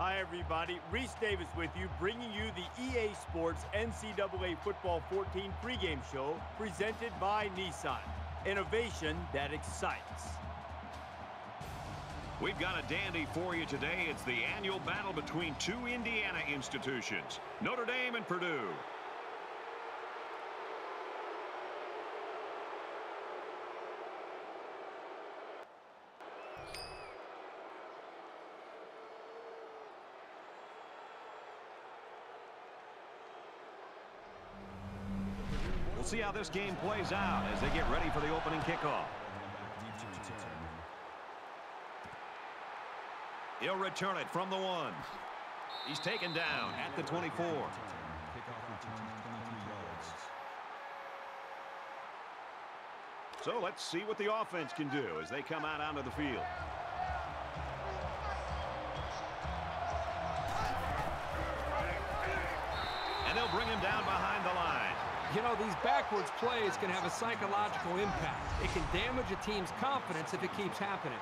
Hi, everybody. Reese Davis with you, bringing you the EA Sports NCAA Football 14 pregame show presented by Nissan. Innovation that excites. We've got a dandy for you today. It's the annual battle between two Indiana institutions, Notre Dame and Purdue. See how this game plays out as they get ready for the opening kickoff. He'll return it from the one. He's taken down at the 24. So let's see what the offense can do as they come out onto the field. You know, these backwards plays can have a psychological impact. It can damage a team's confidence if it keeps happening.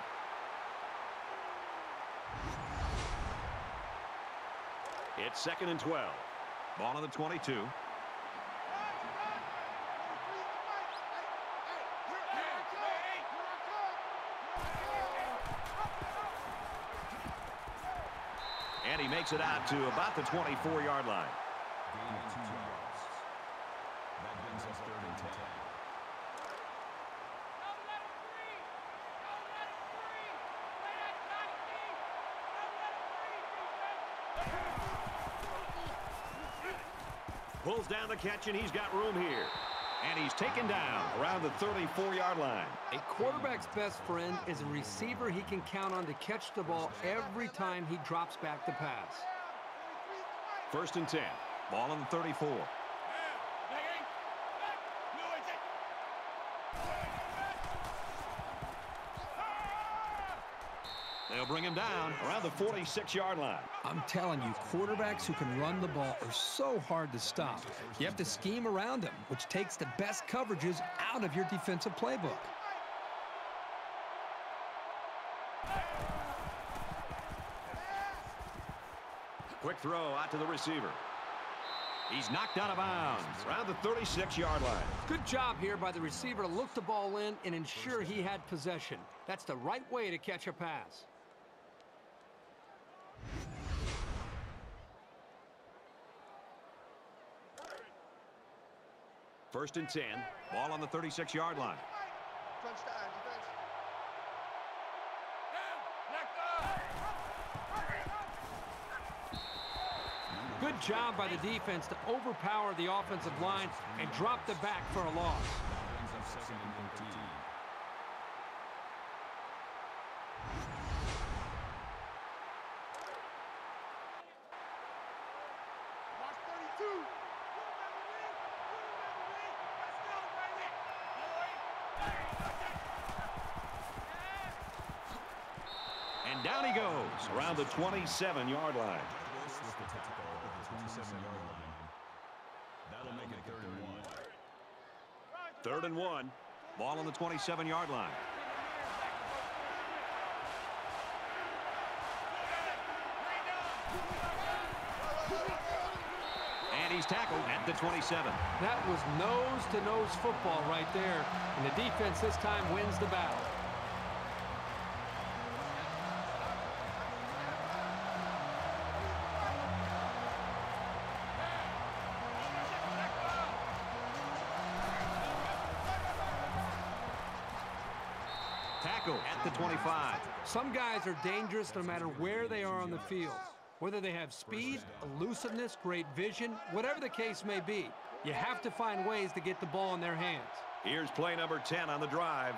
It's second and 12. Ball on the 22. And he makes it out to about the 24-yard line. Brings third and 10. Pulls down the catch, and he's got room here. And he's taken down around the 34-yard line. A quarterback's best friend is a receiver he can count on to catch the ball every time he drops back to pass. First and 10. Ball on the 34. They'll bring him down around the 46-yard line. I'm telling you, quarterbacks who can run the ball are so hard to stop. You have to scheme around them, which takes the best coverages out of your defensive playbook. Quick throw out to the receiver. He's knocked out of bounds around the 36-yard line. Good job here by the receiver to look the ball in and ensure he had possession. That's the right way to catch a pass. First and 10. Ball on the 36-yard line. Good job by the defense to overpower the offensive line and drop the back for a loss. Brings up second and 13. Watch 32. And down he goes around the 27-yard line. Close with the tackle at the 27-yard line. That'll make it third and one. Third and one. Ball on the 27-yard line. And he's tackled at the 27. That was nose-to-nose football right there, and the defense this time wins the battle. 25. Some guys are dangerous no matter where they are on the field. Whether they have speed, elusiveness, great vision, whatever the case may be, you have to find ways to get the ball in their hands. Here's play number 10 on the drive.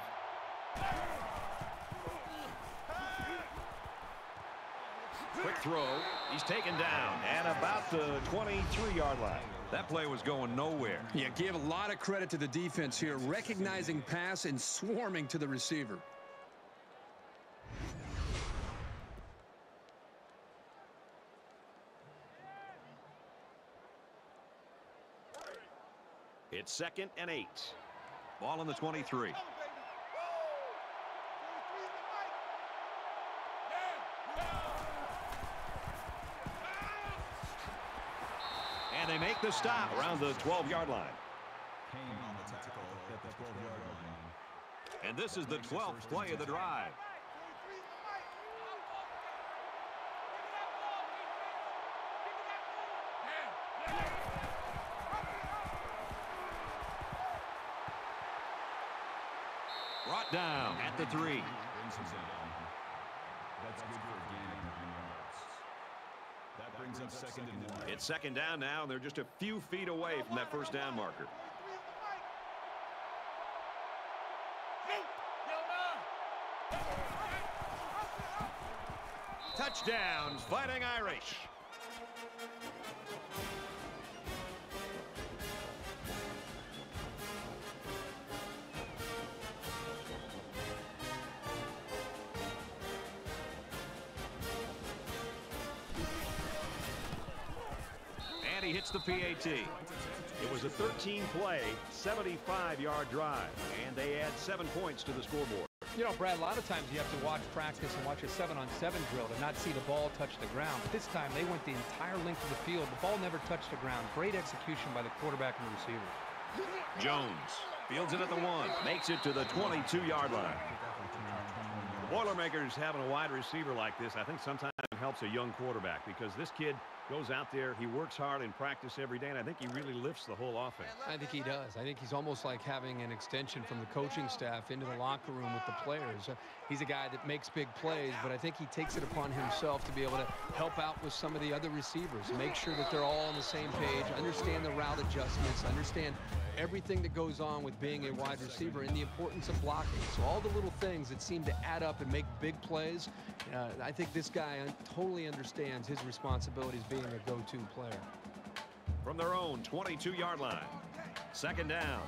Quick throw. He's taken down at about the 23-yard line. That play was going nowhere. Yeah, give a lot of credit to the defense here, recognizing pass and swarming to the receiver. It's second and eight. Ball on the 23. And they make the stop around the 12-yard line. And this is the 12th play of the drive. Up second and one. It's second down now, and they're just a few feet away from that first down marker. Touchdown, Fighting Irish. The PAT. It was a 13-play, 75-yard drive, and they add seven points to the scoreboard. You know, Brad, a lot of times you have to watch practice and watch a seven-on-seven drill to not see the ball touch the ground. But this time, they went the entire length of the field. The ball never touched the ground. Great execution by the quarterback and the receiver. Jones fields it at the one, makes it to the 22-yard line. The Boilermakers having a wide receiver like this, I think sometimes helps a young quarterback because this kid goes out there, he works hard in practice every day, and I think he really lifts the whole offense. I think he does. I think he's almost like having an extension from the coaching staff into the locker room with the players. Uh, he's a guy that makes big plays, but I think he takes it upon himself to be able to help out with some of the other receivers, make sure that they're all on the same page, understand the route adjustments, understand everything that goes on with being a wide receiver and the importance of blocking. So all the little things that seem to add up and make big plays, uh, I think this guy totally understands his responsibilities being a go-to player. From their own 22-yard line, second down.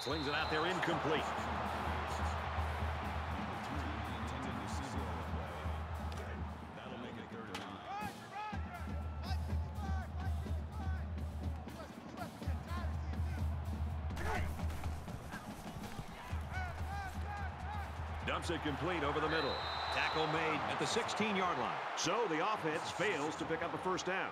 Slings it out there incomplete. Complete over the middle. Tackle made at the 16-yard line. So the offense fails to pick up a first down.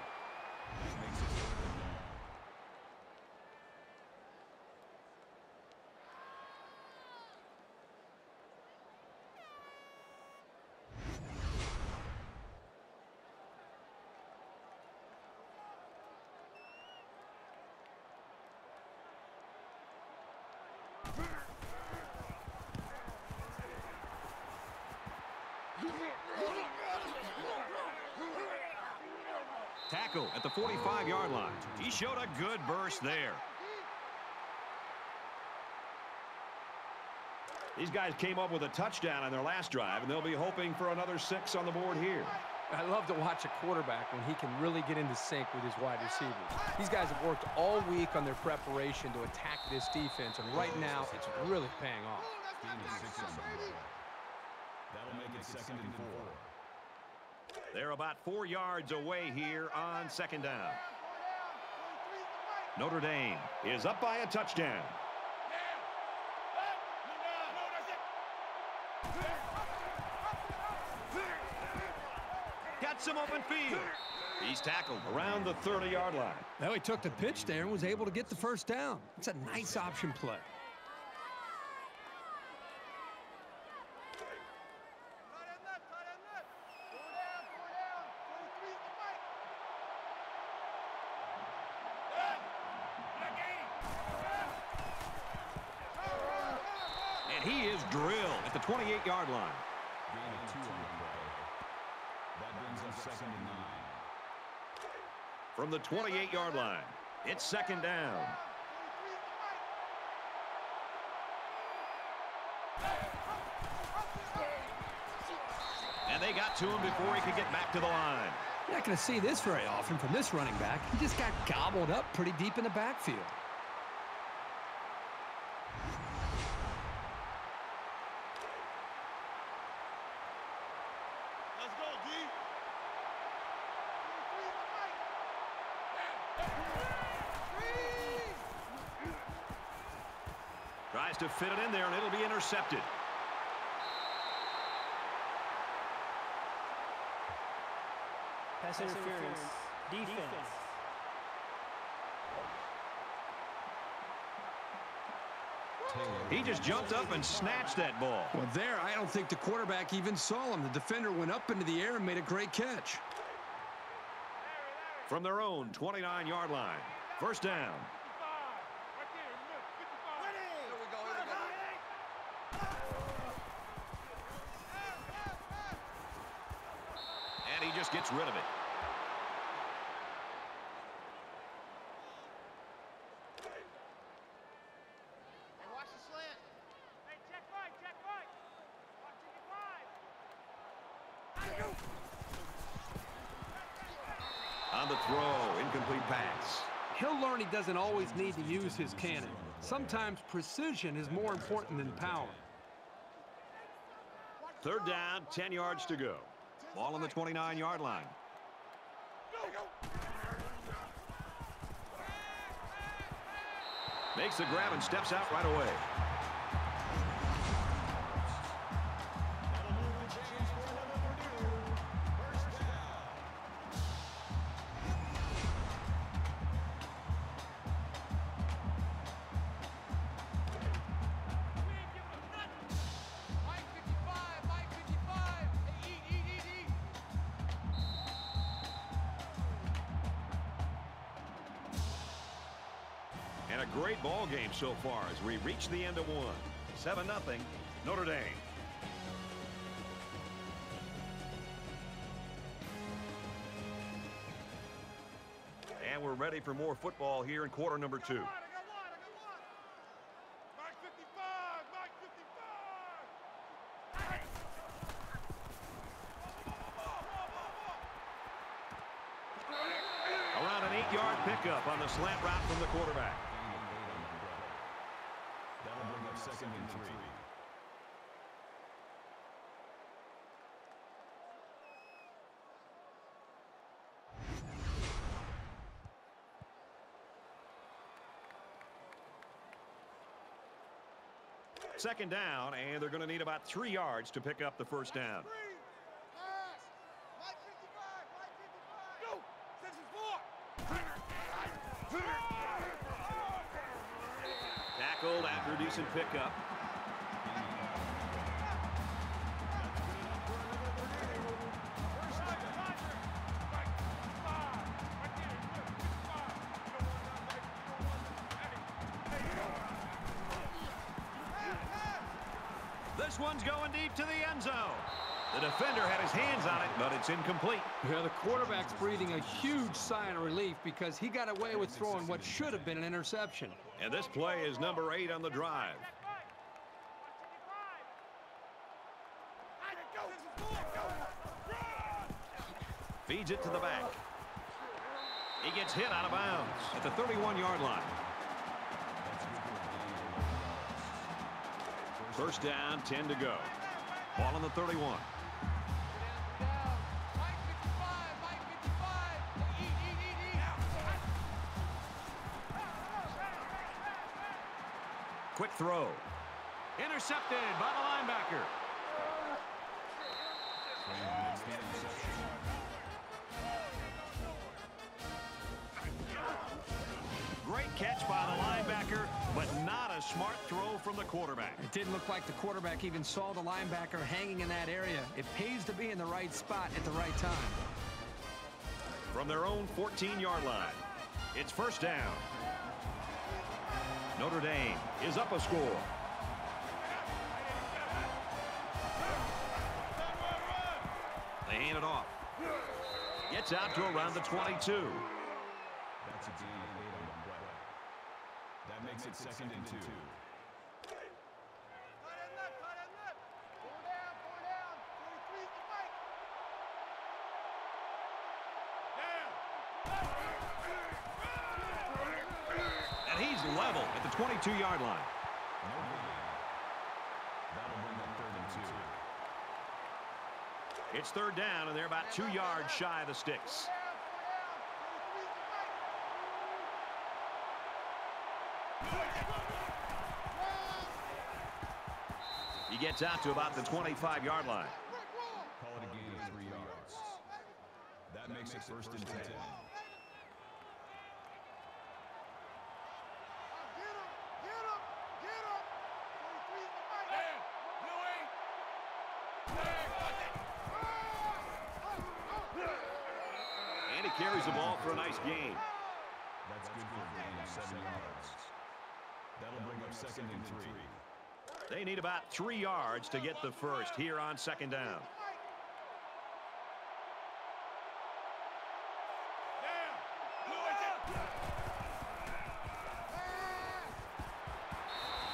Tackle at the 45-yard line. He showed a good burst there. These guys came up with a touchdown on their last drive, and they'll be hoping for another six on the board here. I love to watch a quarterback when he can really get into sync with his wide receivers. These guys have worked all week on their preparation to attack this defense, and right now it's really paying off. Gain of six on the play. That'll make it second and four. They're about four yards away here on second down. Notre Dame is up by a touchdown. Got some open field. He's tackled around the 30-yard line. Now he took the pitch there and was able to get the first down. It's a nice option play. And he is drilled at the 28-yard line. Gain of two on the play. That brings up second and nine. From the 28-yard line, it's second down. And they got to him before he could get back to the line. You're not going to see this very often from this running back. He just got gobbled up pretty deep in the backfield. there, and it'll be intercepted. Pass interference. Defense. Defense. He just jumped up and snatched that ball. Well, there, I don't think the quarterback even saw him. The defender went up into the air and made a great catch. From their own 29-yard line, first down. Gets rid of it. On the throw, incomplete pass. He'll learn he doesn't always need to use his cannon. Sometimes precision is more important than power. Third down, 10 yards to go. Ball on the 29-yard line. Makes the grab and steps out right away. So far as we reach the end of one. 7-0 Notre Dame. And we're ready for more football here in quarter number two. Around an eight-yard pickup on the slant route from the quarterback. That'll bring up second and three. Second down, and they're going to need about three yards to pick up the first down. After a decent pickup. This one's going deep to the end zone. The defender had his hands on it, but it's incomplete. Yeah, the quarterback's breathing a huge sigh of relief because he got away with throwing what should have been an interception. And this play is number eight on the drive. Feeds it to the back. He gets hit out of bounds at the 31-yard line. First down, 10 to go. Ball on the 31. Linebacker. Great catch by the linebacker, but not a smart throw from the quarterback. It didn't look like the quarterback even saw the linebacker hanging in that area. It pays to be in the right spot at the right time. From their own 14-yard line, it's first down. Notre Dame is up a score. Hand it off. Gets out to around the 22. That's a eight on play. That makes it second and two. And he's level at the 22-yard line. That'll bring up third and two. It's third down, and they're about two yards shy of the sticks. He gets out to about the 25-yard line. Call it a gain of three yards. That makes it first and 10. Get him! Get him! Get him! 23 is the fight. And he carries the ball for a nice gain. That's good for a gain of seven yards. That'll bring up second and three. They need about three yards to get the first here on second down.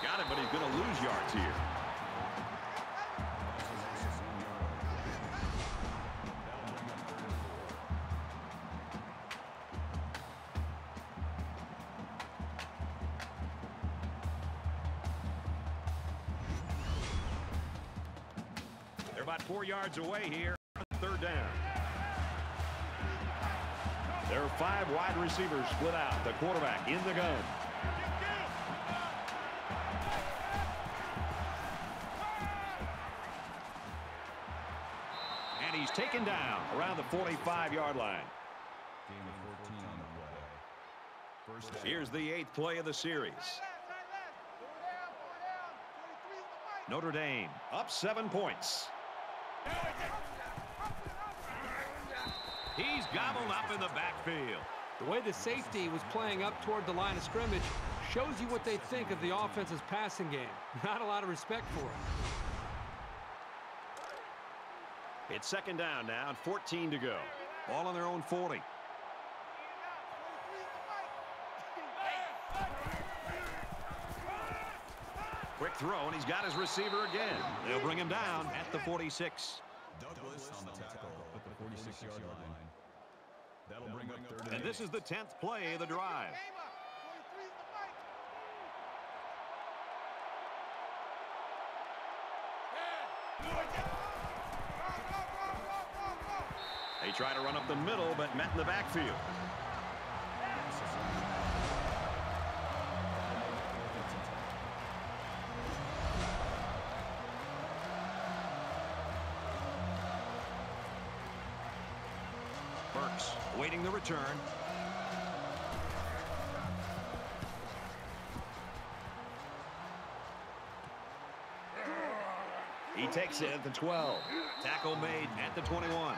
Got it, but he's going to lose yards here. About four yards away here. Third down. There are five wide receivers split out. The quarterback in the gun. And he's taken down around the 45-yard line. Gain of 14 on the play. First down. Here's the eighth play of the series. Notre Dame up seven points. He's gobbled up in the backfield. The way the safety was playing up toward the line of scrimmage shows you what they think of the offense's passing game. Not a lot of respect for it. It's second down now and 14 to go. Ball on their own 40. Quick throw, and he's got his receiver again. They'll bring him down at the 46. Douglas on the tackle at the 46-yard line. That'll bring up third And this is the 10th play of the drive. They try to run up the middle, but met in the backfield. Waiting the return. He takes it at the 12. Tackle made at the 21.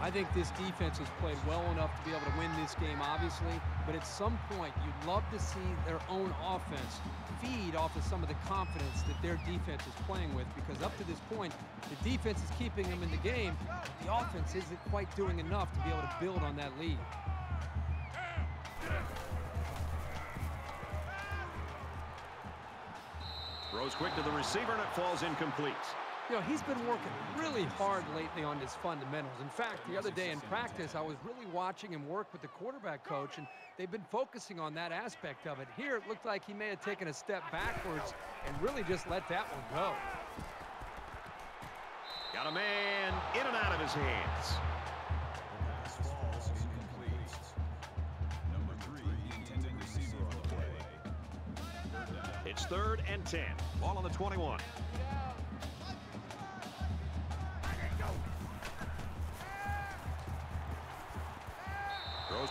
I think this defense has played well enough to be able to win this game, obviously. But at some point, you'd love to see their own offense feed off of some of the confidence that their defense is playing with. Because up to this point, the defense is keeping them in the game. The offense isn't quite doing enough to be able to build on that lead. Throws quick to the receiver, and it falls incomplete. You know, he's been working really hard lately on his fundamentals. In fact, the other day in practice, I was really watching him work with the quarterback coach, and they've been focusing on that aspect of it. Here, it looked like he may have taken a step backwards and really just let that one go. Got a man in and out of his hands. It's third and 10. Ball on the 21.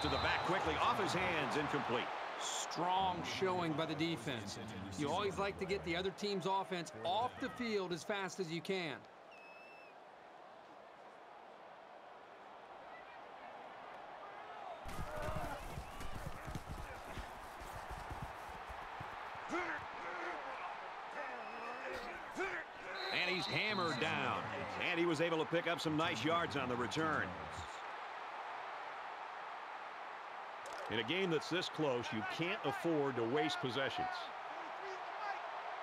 To the back quickly, off his hands, incomplete. Strong showing by the defense. You always like to get the other team's offense off the field as fast as you can. And he's hammered down. And he was able to pick up some nice yards on the return. In a game that's this close, you can't afford to waste possessions.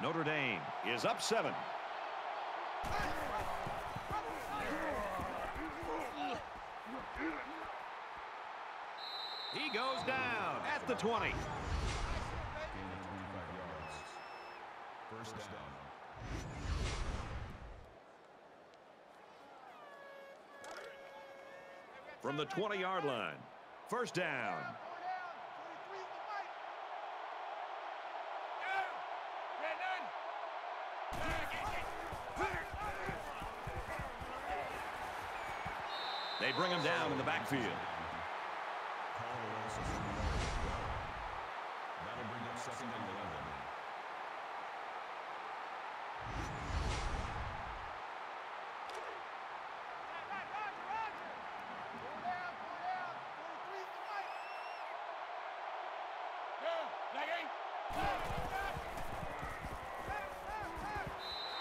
Notre Dame is up seven. He goes down at the 20. Gain of 25 yards. First down. From the 20-yard line. First down. Bring him down in the backfield. That'll bring up second and 11.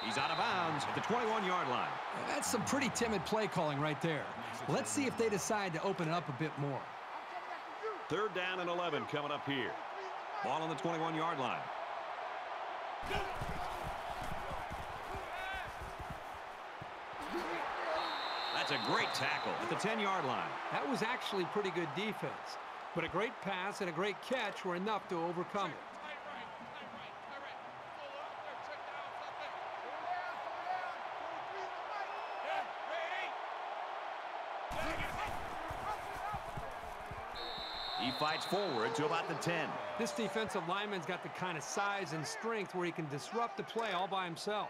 He's out of bounds at the 21-yard line. That's some pretty timid play calling right there. Let's see if they decide to open it up a bit more. Third down and 11 coming up here. Ball on the 21-yard line. That's a great tackle at the 10-yard line. That was actually pretty good defense. But a great pass and a great catch were enough to overcome it. He fights forward to about the 10. This defensive lineman's got the kind of size and strength where he can disrupt the play all by himself.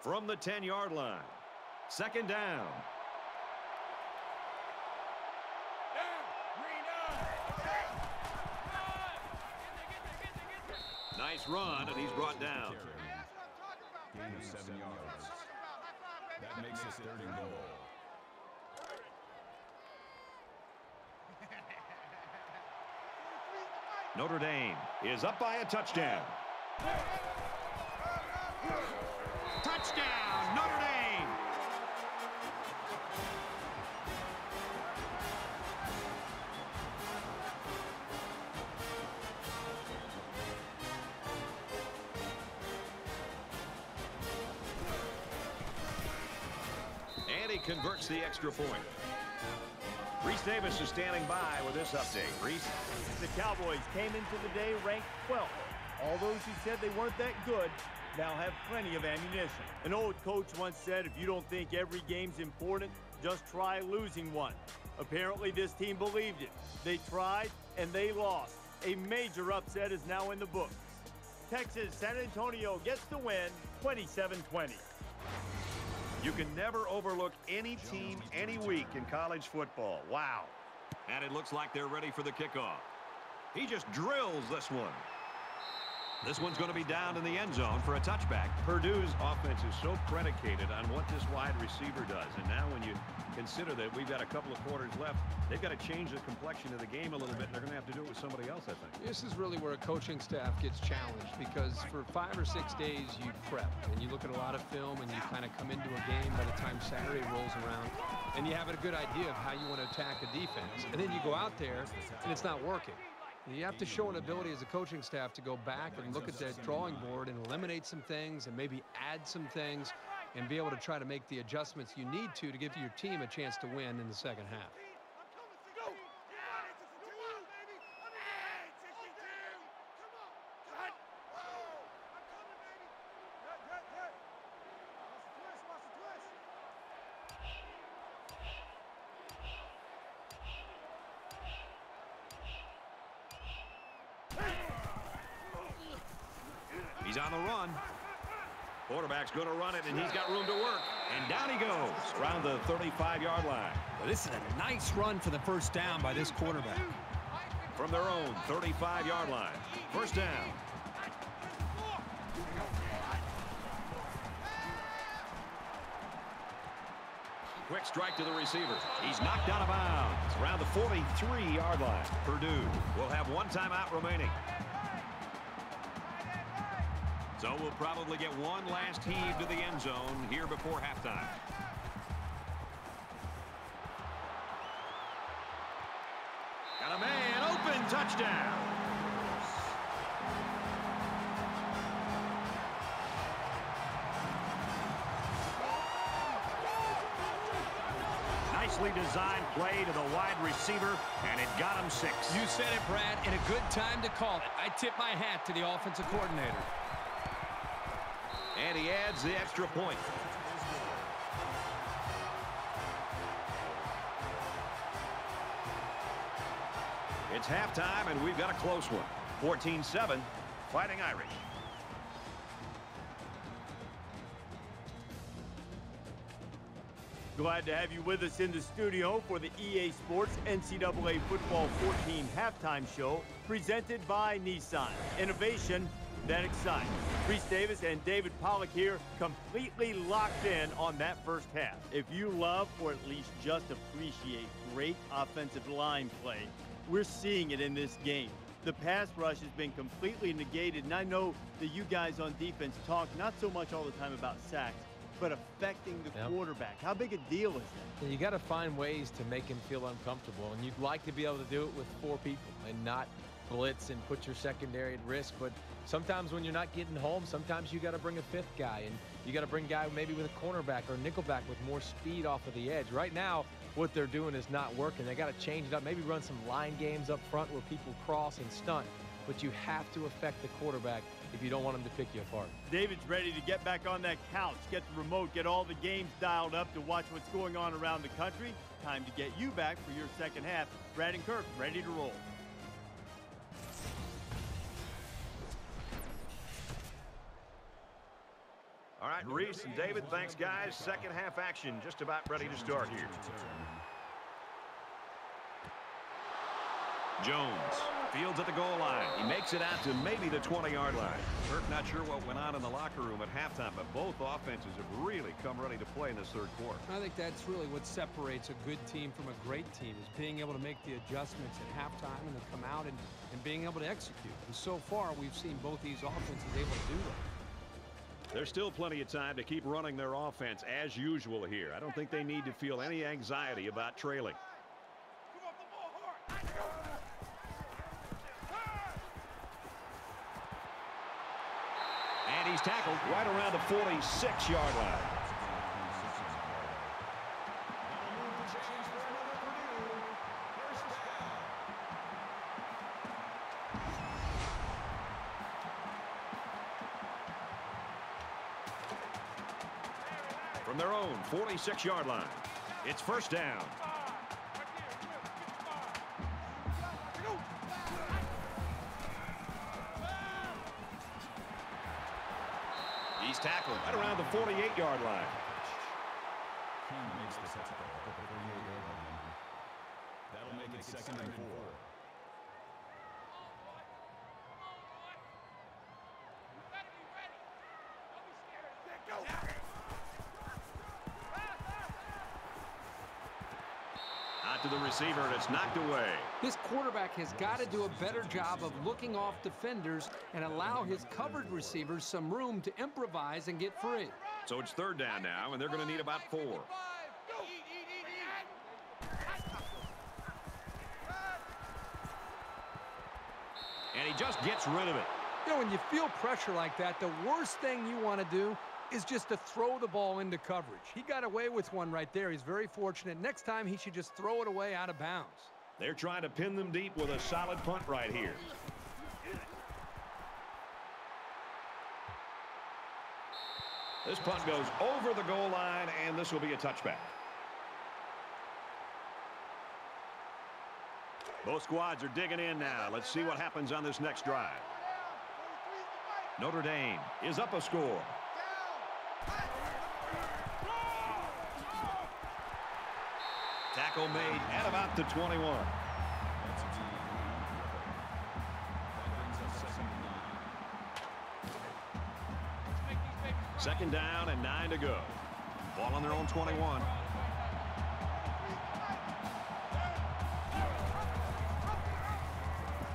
From the 10-yard line. Second down. Nice run, and he's brought down. Gain of seven yards. That makes it third and goal. Notre Dame is up by a touchdown. Touchdown, Notre Dame! And he converts the extra point. Reese Davis is standing by with this update. Reese? The Cowboys came into the day ranked 12th. All those who said they weren't that good now have plenty of ammunition. An old coach once said, if you don't think every game's important, just try losing one. Apparently this team believed it. They tried and they lost. A major upset is now in the books. Texas San Antonio gets the win 27-20. You can never overlook any team any week in college football. Wow. And it looks like they're ready for the kickoff. He just drills this one. This one's going to be down in the end zone for a touchback. Purdue's offense is so predicated on what this wide receiver does. And now when you consider that we've got a couple of quarters left, they've got to change the complexion of the game a little bit. They're going to have to do it with somebody else, I think. This is really where a coaching staff gets challenged because for five or six days you prep and you look at a lot of film and you kind of come into a game by the time Saturday rolls around and you have a good idea of how you want to attack a defense. And then you go out there and it's not working. You have to show an ability as a coaching staff to go back and look at that drawing board and eliminate some things and maybe add some things and be able to try to make the adjustments you need to to give your team a chance to win in the second half. He's on the run. Quarterback's going to run it, and he's got room to work. And down he goes around the 35-yard line. Well, this is a nice run for the first down by this quarterback. From their own 35-yard line. First down. Quick strike to the receiver. He's knocked out of bounds around the 43-yard line. Purdue will have one timeout remaining. So we'll probably get one last heave to the end zone here before halftime. Got a man open touchdown. Nicely designed play to the wide receiver, and it got him six. You said it, Brad, and a good time to call it. I tip my hat to the offensive coordinator. And he adds the extra point. It's halftime, and we've got a close one. 14-7, Fighting Irish. Glad to have you with us in the studio for the EA Sports NCAA Football 14 halftime show presented by Nissan. Innovation that excites. Reese Davis and David Pollack here completely locked in on that first half. If you love or at least just appreciate great offensive line play, we're seeing it in this game. The pass rush has been completely negated, and I know that you guys on defense talk not so much all the time about sacks, but affecting the Yep. quarterback. How big a deal is that? You got to find ways to make him feel uncomfortable, and you'd like to be able to do it with four people and not blitz and put your secondary at risk. But sometimes when you're not getting home, sometimes you got to bring a fifth guy, and you got to bring a guy maybe with a cornerback or a nickelback with more speed off of the edge. Right now, what they're doing is not working. They got to change it up. Maybe run some line games up front where people cross and stunt. But you have to affect the quarterback if you don't want him to pick you apart. David's ready to get back on that couch, get the remote, get all the games dialed up to watch what's going on around the country. Time to get you back for your second half. Brad and Kirk ready to roll. All right, Reese and David, thanks, guys. Second half action just about ready to start here. Jones fields at the goal line. He makes it out to maybe the 20-yard line. Kirk not sure what went on in the locker room at halftime, but both offenses have really come ready to play in this third quarter. I think that's really what separates a good team from a great team is being able to make the adjustments at halftime and then come out and, and being able to execute. And so far, we've seen both these offenses able to do that. There's still plenty of time to keep running their offense as usual here. I don't think they need to feel any anxiety about trailing. And he's tackled right around the 46-yard line. From their own 46-yard line, it's first down. He's tackled right around the 48-yard line. King makes the tackle at the 48-yard line. That'll make it second and four. Out to the receiver, and it's knocked away. This quarterback has got to do a better job of looking off defenders and allow his covered receivers some room to improvise and get free. So it's third down now, and they're going to need about four. And he just gets rid of it. You know, when you feel pressure like that, the worst thing you want to do is just to throw the ball into coverage. He got away with one right there. He's very fortunate. Next time, he should just throw it away out of bounds. They're trying to pin them deep with a solid punt right here. This punt goes over the goal line, and this will be a touchback. Both squads are digging in now. Let's see what happens on this next drive. Notre Dame is up a score. Tackle made at about the 21. That's a TD. That brings up second and. Second down and nine to go. Ball on their own 21.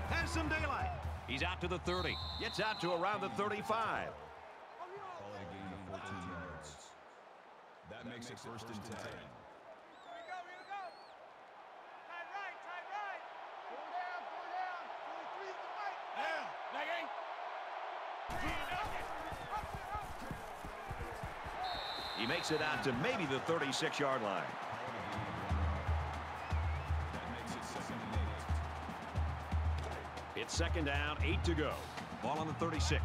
Has some daylight. He's out to the 30. Gets out to around the 35. Call a gain of 14 yards. That makes it first and 10. He makes it out to maybe the 36-yard line. That makes it second and eight. It's second down, eight to go. Ball on the 36.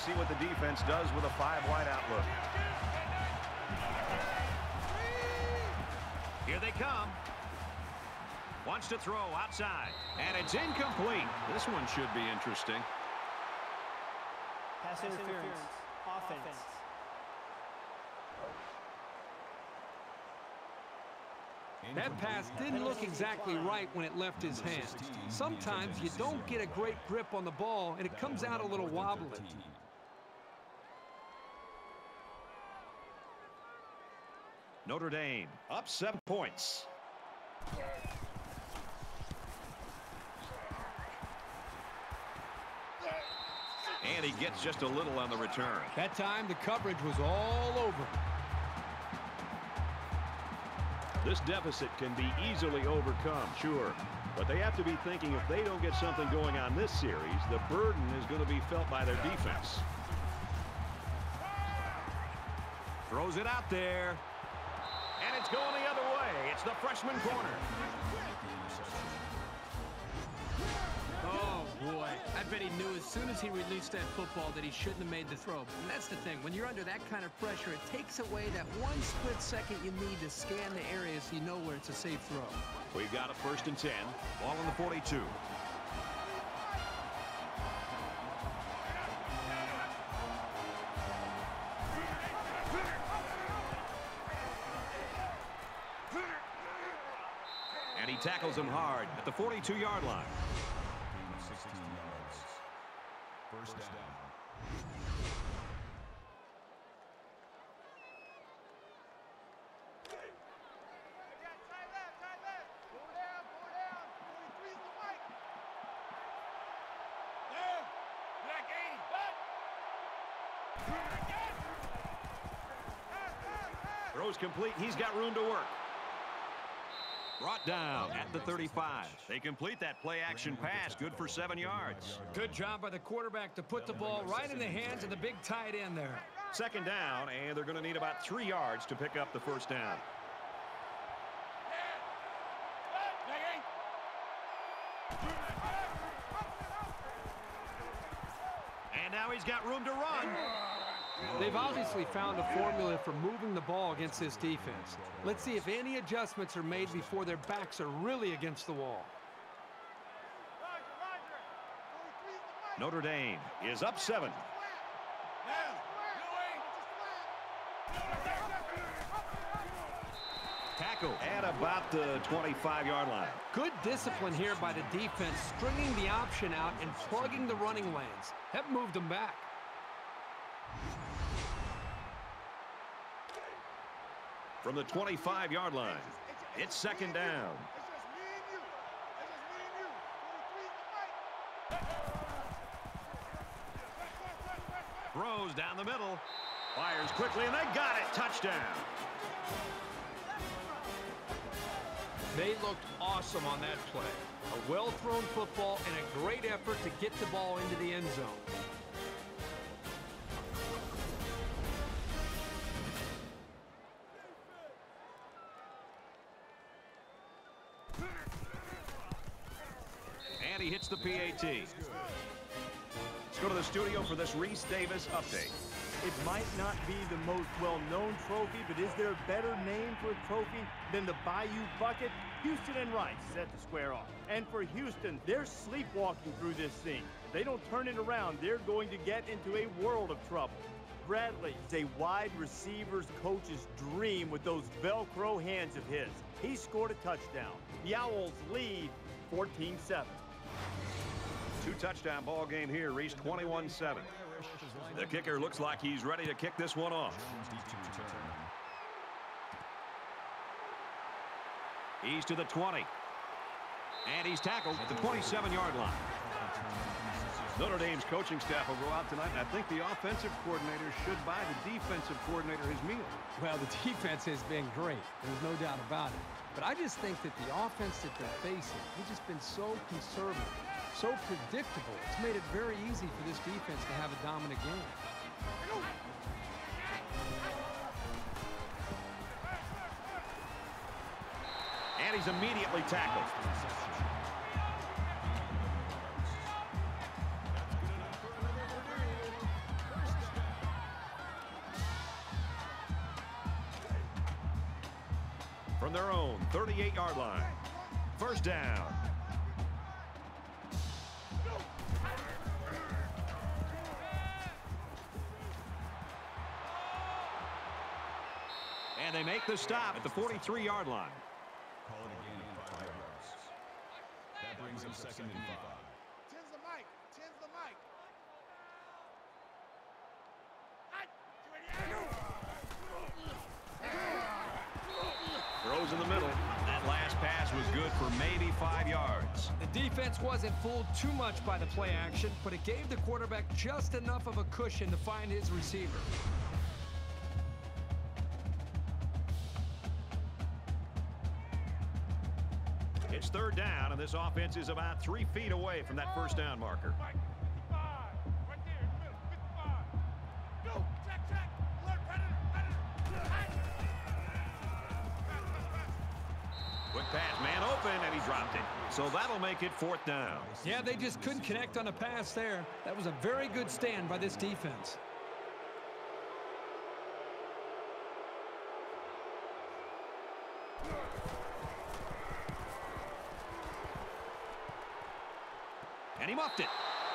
See what the defense does with a five-wide outlook. Here they come. Wants to throw outside. And it's incomplete. This one should be interesting. Pass interference. Offense. That pass didn't look exactly right when it left his hands. Sometimes you don't get a great grip on the ball, and it comes out a little wobbly. Notre Dame up seven points. And he gets just a little on the return. That time, the coverage was all over. This deficit can be easily overcome, sure. But they have to be thinking if they don't get something going on this series, the burden is going to be felt by their defense. Throws it out there. Going the other way. It's the freshman corner. Oh, boy. I bet he knew as soon as he released that football that he shouldn't have made the throw. And that's the thing. When you're under that kind of pressure, it takes away that one split second you need to scan the area so you know where it's a safe throw. We've got a first and 10. Ball on the 42. Tackles him hard at the 42-yard line. Gain of 16 yards. First down. Tight left, tight left. Go down, go down. 43's the white. Down. Black 80. Back. Pass, pass, pass. Throws complete. He's got room to work. Brought down at the 35. They complete that play-action pass. Good for seven yards. Good job by the quarterback to put the ball right in the hands of the big tight end there. Second down, and they're going to need about three yards to pick up the first down. And now he's got room to run. They've obviously found a formula for moving the ball against this defense. Let's see if any adjustments are made before their backs are really against the wall. Roger, roger. 43's the white. Notre Dame is up seven. Tackle at about the 25-yard line. Good discipline here by the defense, stringing the option out and plugging the running lanes. That moved them back. From the 25-yard line, it's second down. It's just me and you. It's just me and you. 43's the white. Throws down the middle. Fires quickly, and they got it. Touchdown. They looked awesome on that play. A well-thrown football and a great effort to get the ball into the end zone. Let's go to the studio for this Rece Davis update. It might not be the most well-known trophy, but is there a better name for a trophy than the Bayou Bucket? Houston and Rice set to square off. And for Houston, they're sleepwalking through this thing. If they don't turn it around, they're going to get into a world of trouble. Bradley is a wide receiver's coach's dream with those Velcro hands of his. He scored a touchdown. The Owls lead 14-7. Two touchdown ball game here. Reese 21-7. The kicker looks like he's ready to kick this one off. He's to the 20. And he's tackled at the 27-yard line. Notre Dame's coaching staff will go out tonight, and I think the offensive coordinator should buy the defensive coordinator his meal. Well, the defense has been great. There's no doubt about it. But I just think that the offense that they're facing, they've just been so conservative, so predictable. It's made it very easy for this defense to have a dominant game. And he's immediately tackled. The stop at the 43-yard line. Call it a gain of five yards. That brings them second and five. Tens the mic. Tens the mic. Throws in the middle. That last pass was good for maybe five yards. The defense wasn't fooled too much by the play action, but it gave the quarterback just enough of a cushion to find his receiver. Down, and this offense is about three feet away from that first down marker. Mike, 55. Right there in the middle. 55. Go. Check, check. Alert, predator, predator. Hey. Quick pass, man open, and he dropped it. So that'll make it fourth down. Yeah, they just couldn't connect on a pass there. That was a very good stand by this defense. And he muffed it.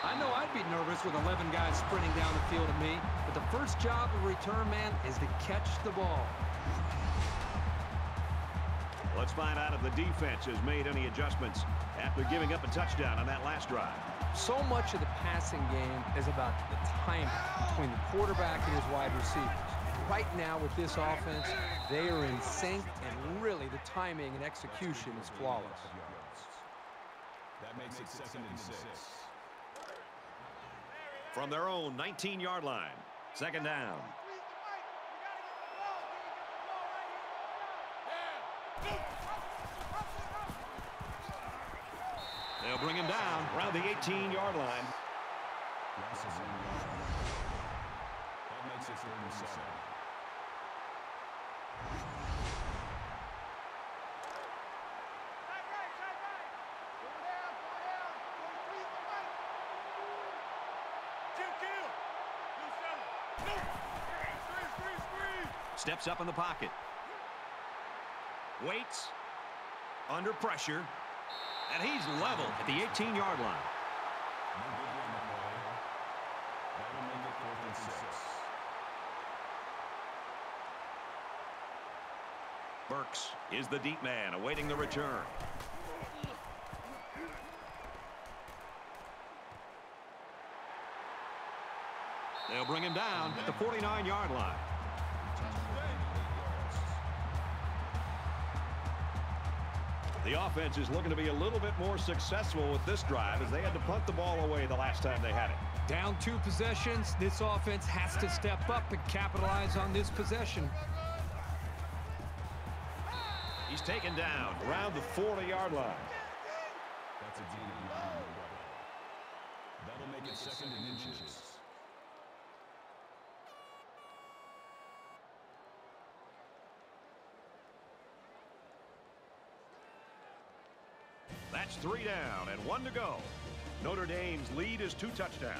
I know I'd be nervous with 11 guys sprinting down the field at me, but the first job of a return man is to catch the ball. Let's find out if the defense has made any adjustments after giving up a touchdown on that last drive. So much of the passing game is about the timing between the quarterback and his wide receivers. Right now with this offense, they are in sync, and really the timing and execution is flawless. Makes it second and six. From their own 19-yard line. Second down. They'll bring him down around the 18-yard line. Loss of one yard. That makes it third and seven. Tight right, tight right. Go down, go down. Go squeeze the mic. Kill, kill. Loose seven. No. Squeeze, squeeze, squeeze. Steps up in the pocket. Waits. Under pressure. And he's level at the 18-yard line. Burks is the deep man awaiting the return. They'll bring him down at the 49-yard line. The offense is looking to be a little bit more successful with this drive as they had to punt the ball away the last time they had it. Down two possessions, this offense has to step up and capitalize on this possession. He's taken down around the 40-yard line. That's a gain of nine on the play. That'll make it second and inches. That's three down and one to go. Notre Dame's lead is two touchdowns.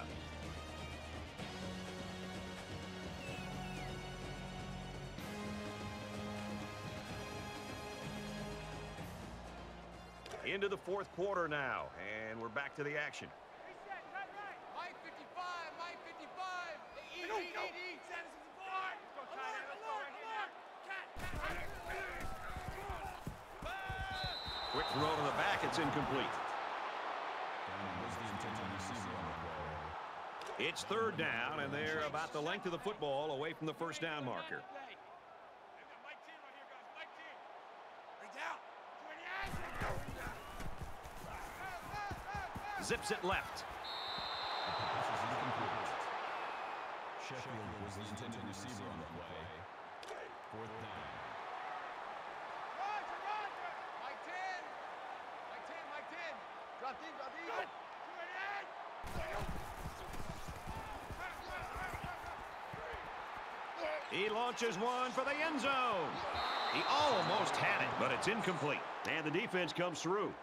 Into the fourth quarter now, and we're back to the action. Reset, tight right. Mike 55, Mike 55. Eat, eat, eat, eat. Sanderson's aboard. Alert, alert, alert. Cat, cat, Quick throw to the back, it's incomplete. Down was the intended receiver on the play. It's third down, and they're about the length of the football away from the first down marker. Mike 10 right here, guys. Mike 10. Bring down. 28. Zips it left. Incomplete. Sheffield was the intended receiver on the play. Fourth down. 10. Drop deep, drop deep. 28. He launches one for the end zone. He almost had it, but it's incomplete. And the defense comes through.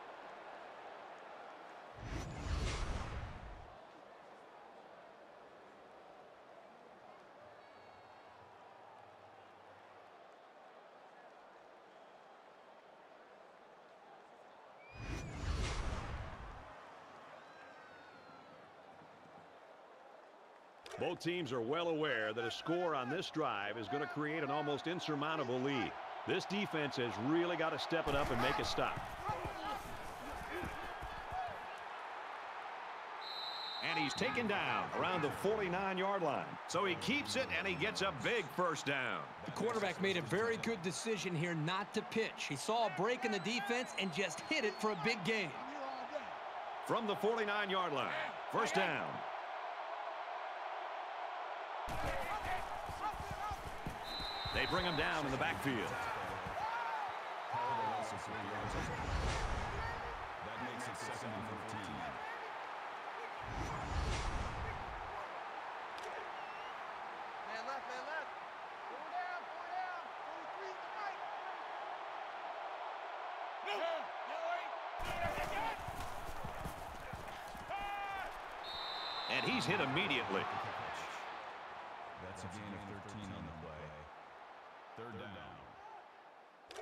Both teams are well aware that a score on this drive is going to create an almost insurmountable lead. This defense has really got to step it up and make a stop. And he's taken down around the 49-yard line. So he keeps it, and he gets a big first down. The quarterback made a very good decision here not to pitch. He saw a break in the defense and just hit it for a big gain. From the 49-yard line, first down. They bring him down in the backfield. That makes it second and 15. Man left, man left. Four down, four down. 43 to the right. And he's hit immediately. That's a gain of 13 on the play. Third down.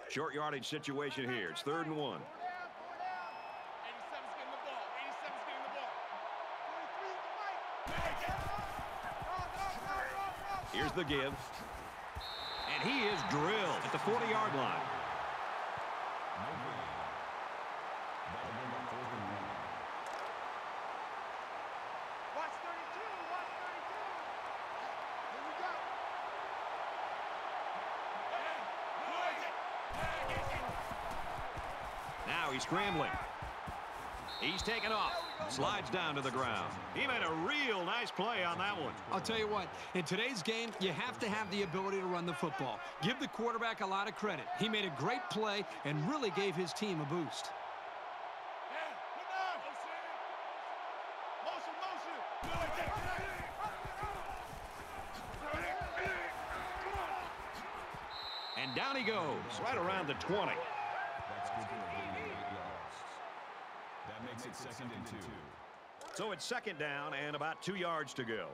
Short yardage situation here. It's third and one. Four down, four down. 87's getting the ball. 87's getting the ball. 43 to the right. Go, go, go, go, go. Here's the give. And he is drilled at the 40-yard line. No gain. That'll bring up fourth and one. Watch 32, watch 32. Here we go. Now he's scrambling. He's taken off. Slides down to the ground. He made a real nice play on that one. I'll tell you what, in today's game, you have to have the ability to run the football. Give the quarterback a lot of credit. He made a great play and really gave his team a boost. Motion, motion. And down he goes, right around the 20. That's good for a gain of eight yards. That makes it second and two. So it's second down and about two yards to go.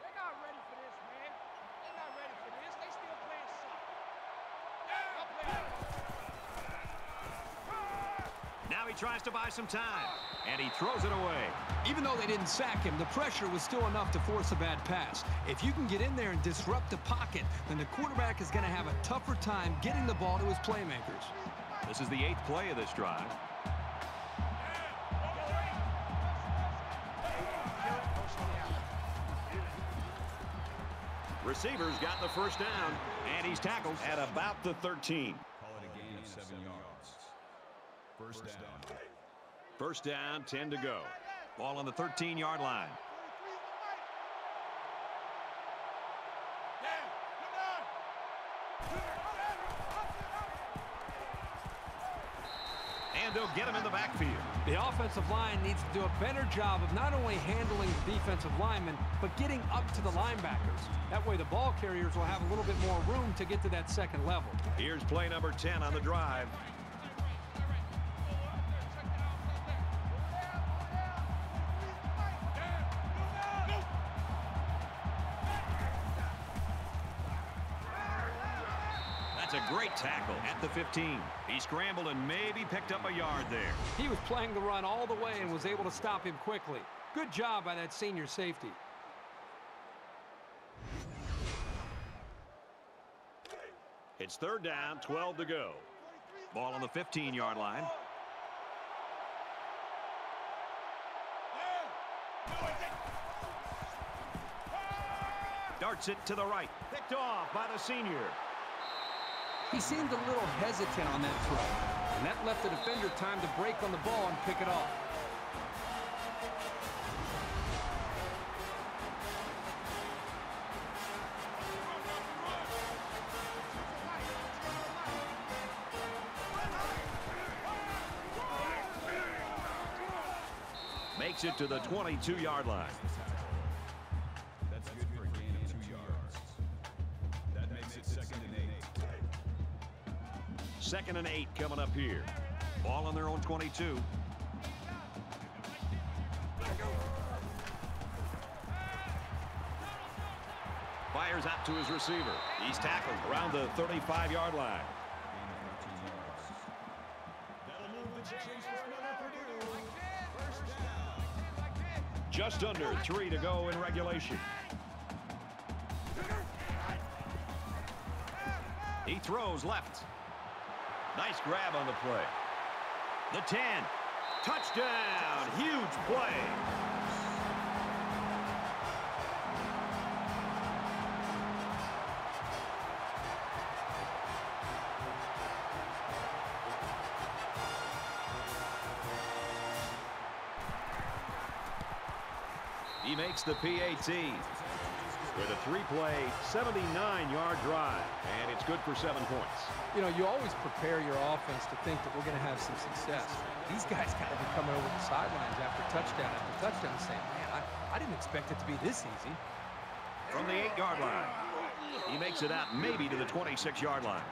They're not ready for this, man. They're not ready for this. They still playing soft. Now he tries to buy some time, and he throws it away. Even though they didn't sack him, the pressure was still enough to force a bad pass. If you can get in there and disrupt the pocket, then the quarterback is going to have a tougher time getting the ball to his playmakers. This is the eighth play of this drive. Receivers got the first down, and he's tackled at about the 13. Call it a gain of seven yards. First down. First down, 10 to go. Ball on the 13-yard line. 43 to the right. And they'll get him in the backfield. The offensive line needs to do a better job of not only handling the defensive linemen, but getting up to the linebackers. That way the ball carriers will have a little bit more room to get to that second level. Here's play number 10 on the drive. Tackle at the 15. He scrambled and maybe picked up a yard there. He was playing the run all the way and was able to stop him quickly. Good job by that senior safety. It's third down, 12 to go. Ball on the 15-yard line. Darts it to the right. Picked off by the senior. He seemed a little hesitant on that throw, and that left the defender time to break on the ball and pick it off. Makes it to the 22-yard line. Second and eight coming up here. Ball on their own 22. Fires out to his receiver. He's tackled around the 35-yard line. Just under three to go in regulation. He throws left. Nice grab on the play. The 10. Touchdown. Huge play. He makes the PAT with a three-play, 79-yard drive, and it's good for seven points. You know, you always prepare your offense to think that we're going to have some success. These guys got to be coming over the sidelines after touchdown after touchdown saying, man, I, I didn't expect it to be this easy. From the eight-yard line, he makes it out maybe to the 26-yard line.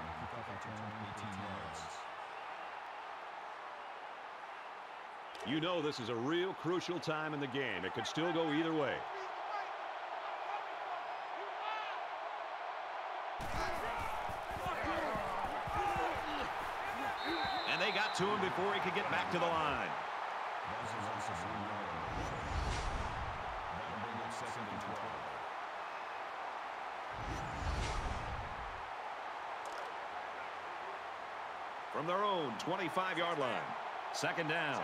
You know this is a real crucial time in the game. It could still go either way. And they got to him before he could get back to the line. From their own 25-yard line. Second down.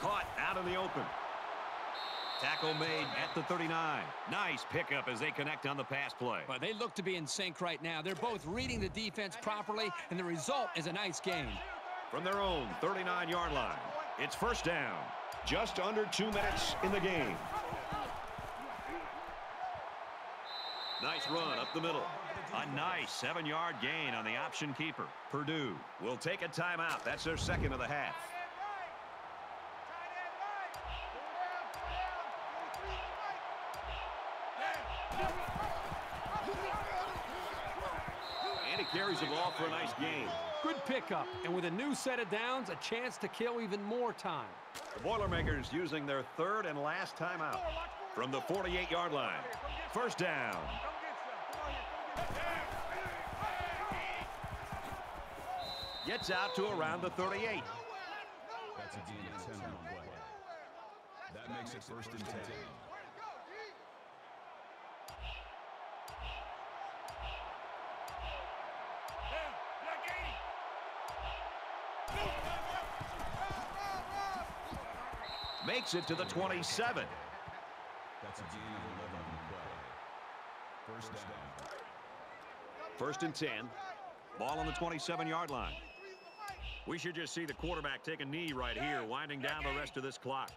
Caught out in the open. Tackle made at the 39. Nice pickup as they connect on the pass play. But they look to be in sync right now. They're both reading the defense properly, and the result is a nice game. From their own 39-yard line, it's first down. Just under two minutes in the game. Nice run up the middle. A nice seven-yard gain on the option keeper. Purdue will take a timeout. That's their second of the half. And he carries the ball for a nice gain. Good pickup, and with a new set of downs, a chance to kill even more time. The Boilermakers using their third and last timeout from the 48-yard line. First down. Gets out to around the 38. That's a gain of 10 on play. That makes it first and 10. Makes it to the 27. That's a gain of 11 on the play. First down. First and 10. Ball on the 27-yard line. We should just see the quarterback take a knee right here, winding down the rest of this clock.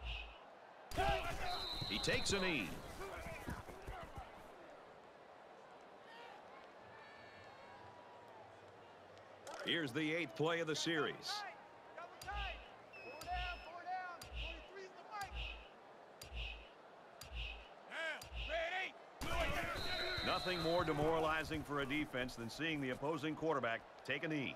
He takes a knee. Here's the eighth play of the series. Nothing more demoralizing for a defense than seeing the opposing quarterback take a knee.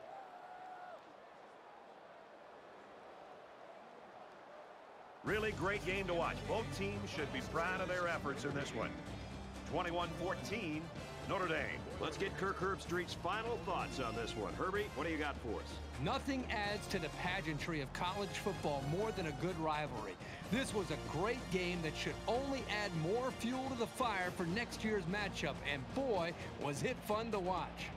Really great game to watch. Both teams should be proud of their efforts in this one. 21-14, Notre Dame. Let's get Kirk Herbstreit's final thoughts on this one. Herbie, what do you got for us? Nothing adds to the pageantry of college football more than a good rivalry. This was a great game that should only add more fuel to the fire for next year's matchup, and boy, was it fun to watch.